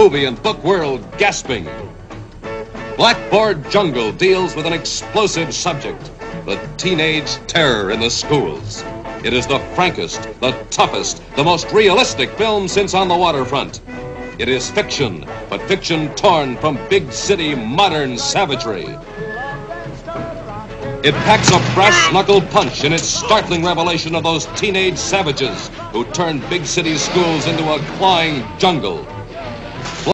movie and book world gasping. Blackboard Jungle deals with an explosive subject the teenage terror in the schools. It is the frankest, the toughest, the most realistic film since On the Waterfront. It is fiction, but fiction torn from big city modern savagery. It packs a brass knuckle punch in its startling revelation of those teenage savages who turned big city schools into a clawing jungle.